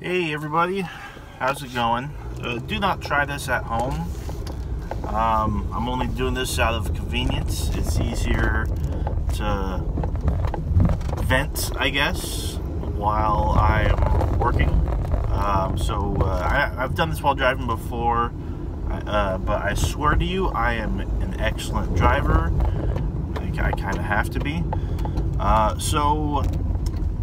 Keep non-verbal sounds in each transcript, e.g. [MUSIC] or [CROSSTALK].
Hey everybody, how's it going? Uh, do not try this at home. Um, I'm only doing this out of convenience. It's easier to vent, I guess, while I am working. Um, so uh, I, have done this while driving before, uh, but I swear to you, I am an excellent driver. I, I kind of have to be. Uh, so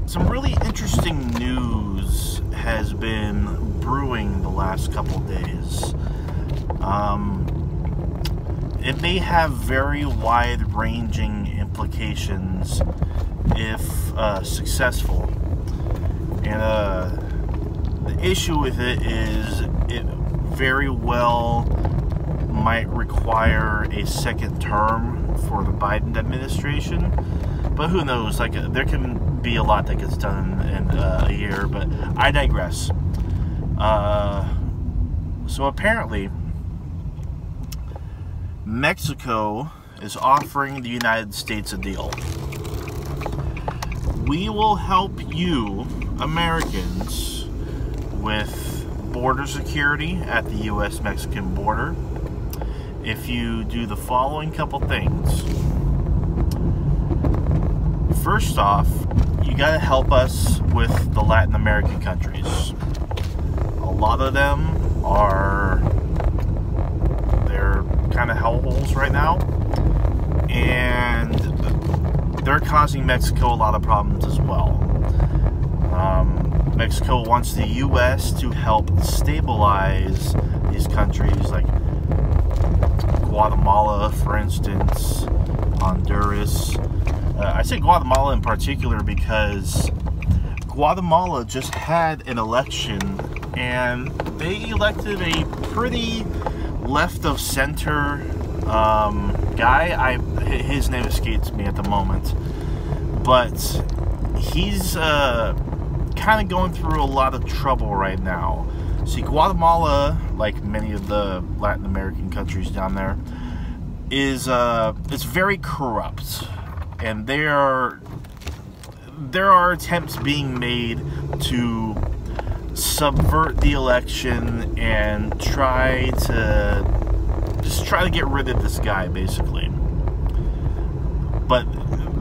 some really interesting news has been brewing the last couple days. Um, it may have very wide ranging implications if uh, successful. And uh, the issue with it is it very well might require a second term for the Biden administration. But who knows? Like, there can be a lot that gets done in uh, a year, but I digress. Uh, so apparently, Mexico is offering the United States a deal. We will help you, Americans, with border security at the U.S. Mexican border if you do the following couple things. First off, you got to help us with the Latin American countries. A lot of them are they're kind of hellholes right now, and they're causing Mexico a lot of problems as well. Um, Mexico wants the U.S. to help stabilize these countries, like Guatemala, for instance, Honduras. Uh, I say Guatemala in particular because Guatemala just had an election and they elected a pretty left of center um, guy. I his name escapes me at the moment, but he's uh, kind of going through a lot of trouble right now. See, Guatemala, like many of the Latin American countries down there, is uh, it's very corrupt and there are there are attempts being made to subvert the election and try to just try to get rid of this guy basically. But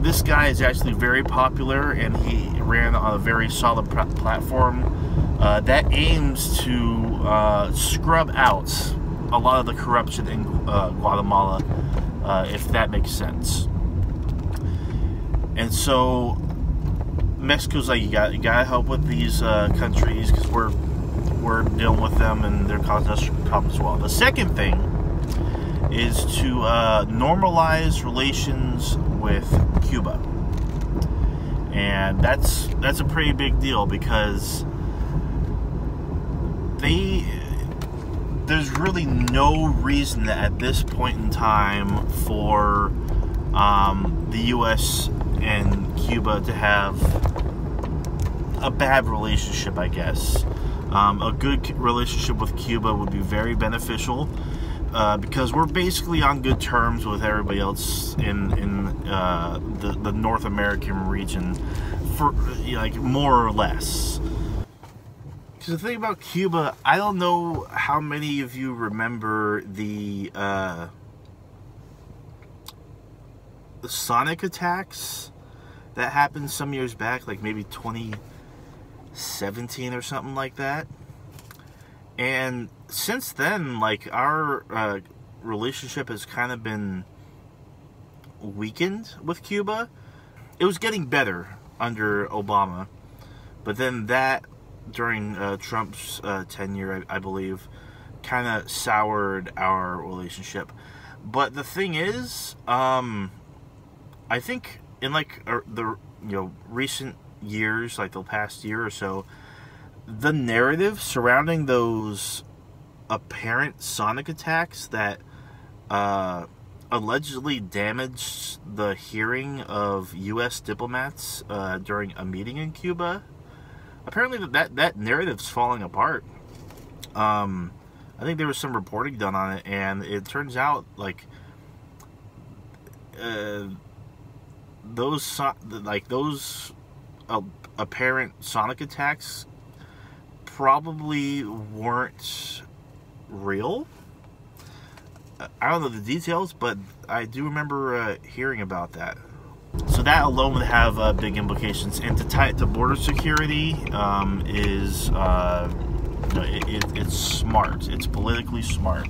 this guy is actually very popular and he ran on a very solid platform uh, that aims to uh, scrub out a lot of the corruption in uh, Guatemala uh, if that makes sense and so Mexico's like, you got you got to help with these uh, countries because we're we're dealing with them and they're causing us problems as well. The second thing is to uh, normalize relations with Cuba, and that's that's a pretty big deal because they there's really no reason at this point in time for um, the U.S and Cuba to have a bad relationship, I guess. Um, a good relationship with Cuba would be very beneficial uh, because we're basically on good terms with everybody else in in uh, the the North American region, for like more or less. The thing about Cuba, I don't know how many of you remember the. Uh, the Sonic attacks that happened some years back, like maybe 2017 or something like that. And since then, like our uh, relationship has kind of been weakened with Cuba. It was getting better under Obama, but then that during uh, Trump's uh, tenure, I, I believe, kind of soured our relationship. But the thing is, um, I think in like uh, the you know recent years, like the past year or so, the narrative surrounding those apparent sonic attacks that uh, allegedly damaged the hearing of U.S. diplomats uh, during a meeting in Cuba. Apparently, that that narrative's falling apart. Um, I think there was some reporting done on it, and it turns out like uh, those like those uh, apparent sonic attacks probably weren't real. I don't know the details, but I do remember uh, hearing about that. So that alone would have uh, big implications. And to tie it to border security um, is uh, you know, it, it, it's smart. It's politically smart.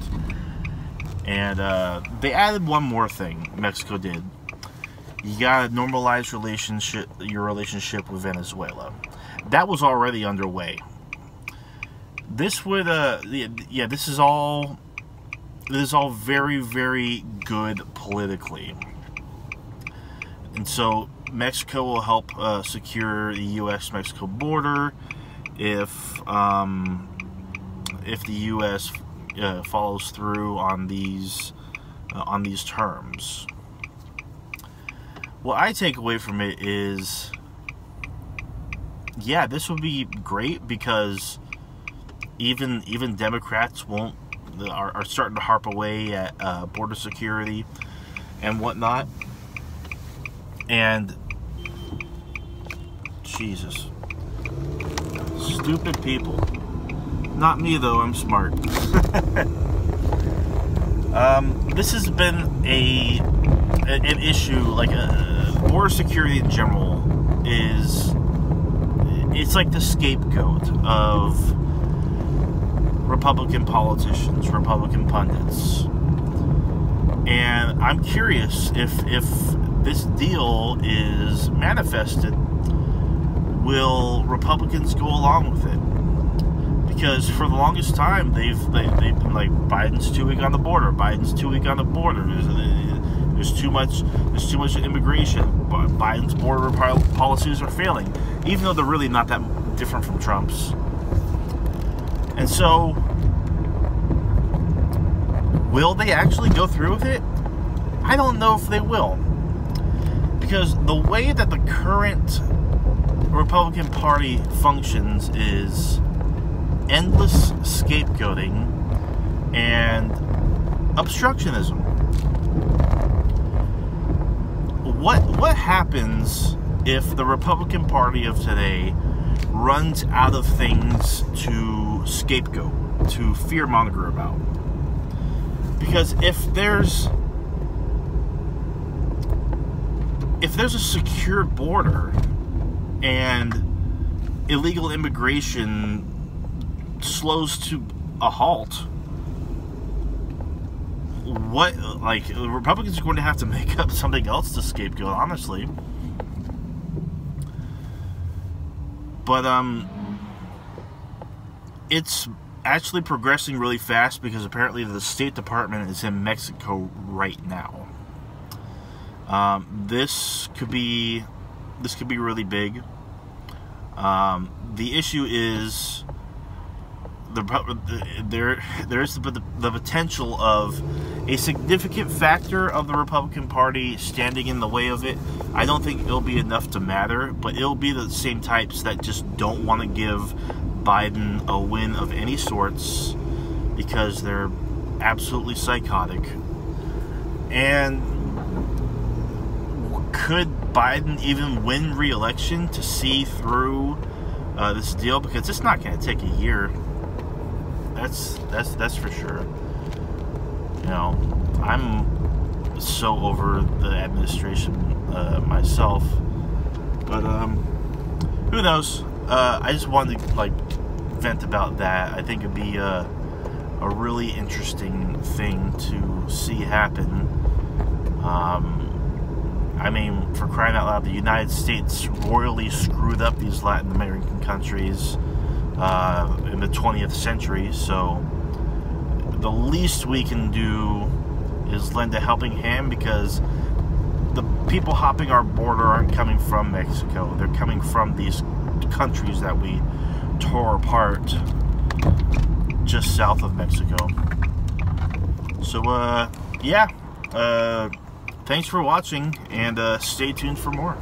And uh, they added one more thing. Mexico did. You gotta normalize relationship your relationship with Venezuela. That was already underway. This would uh yeah this is all this is all very very good politically. And so Mexico will help uh, secure the U.S.-Mexico border if um, if the U.S. Uh, follows through on these uh, on these terms. What I take away from it is, yeah, this would be great because even even Democrats won't are, are starting to harp away at uh, border security and whatnot. And Jesus, stupid people. Not me though. I'm smart. [LAUGHS] um, this has been a an issue like border security in general is it's like the scapegoat of Republican politicians, Republican pundits. And I'm curious if if this deal is manifested, will Republicans go along with it? Because for the longest time, they've they, have they have been like Biden's too weak on the border. Biden's too weak on the border. There's too much. There's too much immigration. Biden's border policies are failing, even though they're really not that different from Trump's. And so, will they actually go through with it? I don't know if they will because the way that the current Republican Party functions is endless scapegoating and obstructionism. What what happens if the Republican Party of today runs out of things to scapegoat, to fearmonger about? Because if there's if there's a secure border and illegal immigration slows to a halt, what like Republicans are going to have to make up something else to scapegoat, honestly. But um, it's actually progressing really fast because apparently the State Department is in Mexico right now. Um, this could be this could be really big. Um, the issue is the there there is the, the potential of a significant factor of the Republican Party standing in the way of it. I don't think it'll be enough to matter, but it'll be the same types that just don't want to give Biden a win of any sorts because they're absolutely psychotic. And could Biden even win re-election to see through uh, this deal? Because it's not going to take a year. That's that's that's for sure. You know, I'm so over the administration uh, myself, but um, who knows? Uh, I just wanted to like vent about that. I think it'd be a, a really interesting thing to see happen. Um, I mean, for crying out loud, the United States royally screwed up these Latin American countries uh, in the 20th century, so the least we can do is lend a helping hand because the people hopping our border aren't coming from Mexico. They're coming from these countries that we tore apart just south of Mexico. So, uh, yeah. Uh, thanks for watching and uh, stay tuned for more.